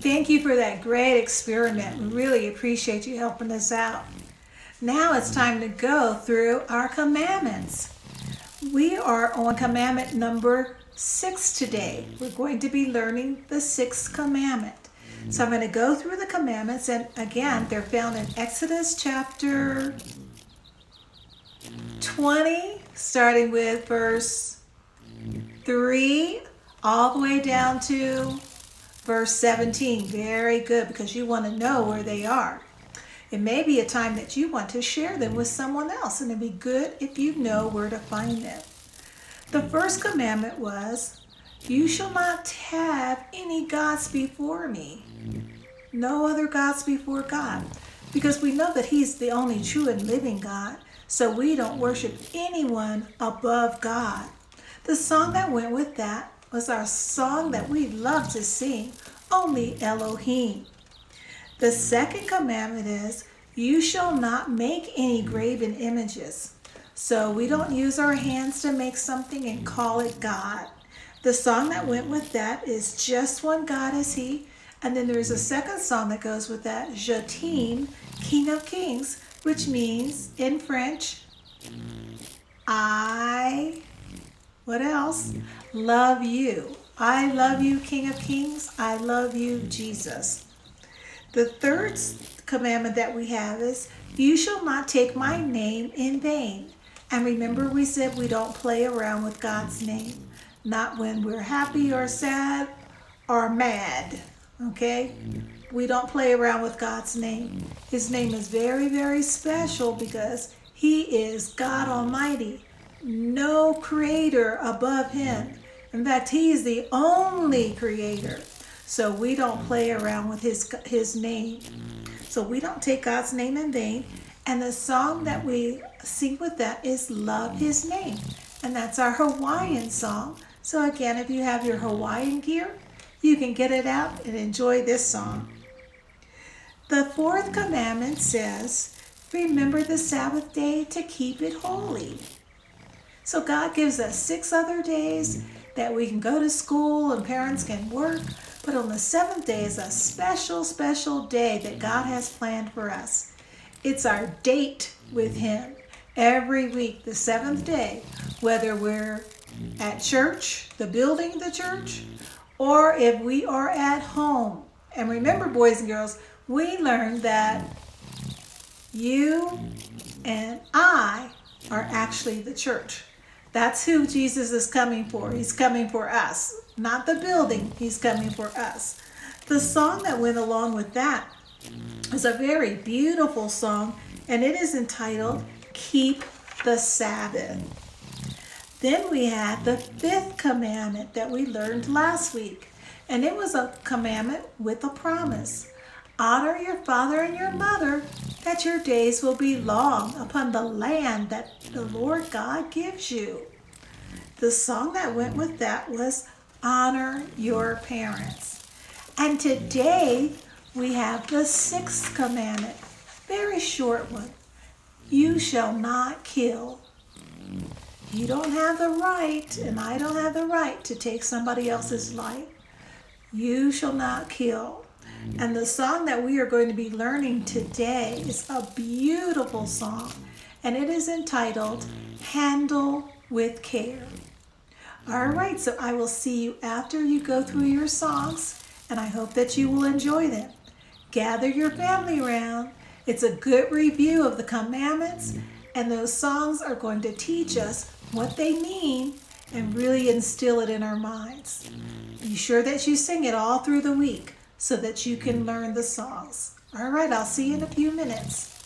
Thank you for that great experiment. We really appreciate you helping us out. Now it's time to go through our commandments. We are on commandment number six today. We're going to be learning the sixth commandment. So I'm going to go through the commandments, and again, they're found in Exodus chapter 20, starting with verse 3, all the way down to verse 17. Very good, because you want to know where they are. It may be a time that you want to share them with someone else, and it'd be good if you know where to find them. The first commandment was, You shall not have any gods before me. No other gods before God. Because we know that He's the only true and living God, so we don't worship anyone above God. The song that went with that was our song that we love to sing, Only Elohim. The second commandment is, You shall not make any graven images. So we don't use our hands to make something and call it God. The song that went with that is Just One God is He. And then there's a second song that goes with that, Je t'aime, King of Kings, which means in French, I, what else? Love you. I love you, King of Kings. I love you, Jesus. The third commandment that we have is, You shall not take my name in vain. And remember, we said we don't play around with God's name, not when we're happy or sad or mad. Okay? We don't play around with God's name. His name is very, very special because He is God Almighty. No creator above Him. In fact, He is the only creator. So we don't play around with His, his name. So we don't take God's name in vain. And the song that we sing with that is Love His Name. And that's our Hawaiian song. So again, if you have your Hawaiian gear, you can get it out and enjoy this song. The fourth commandment says, Remember the Sabbath day to keep it holy. So God gives us six other days that we can go to school and parents can work, but on the seventh day is a special, special day that God has planned for us. It's our date with Him every week, the seventh day, whether we're at church, the building the church, or if we are at home. And remember, boys and girls, we learned that you and I are actually the church. That's who Jesus is coming for. He's coming for us, not the building. He's coming for us. The song that went along with that is a very beautiful song, and it is entitled Keep the Sabbath. Then we had the fifth commandment that we learned last week, and it was a commandment with a promise. Honor your father and your mother, that your days will be long upon the land that the Lord God gives you. The song that went with that was Honor Your Parents. And today we have the sixth commandment, very short one. You shall not kill. You don't have the right, and I don't have the right to take somebody else's life. You shall not kill. And the song that we are going to be learning today is a beautiful song, and it is entitled Handle with Care. All right, so I will see you after you go through your songs, and I hope that you will enjoy them. Gather your family around. It's a good review of the commandments, and those songs are going to teach us what they mean and really instill it in our minds. Be sure that you sing it all through the week so that you can learn the songs. All right, I'll see you in a few minutes.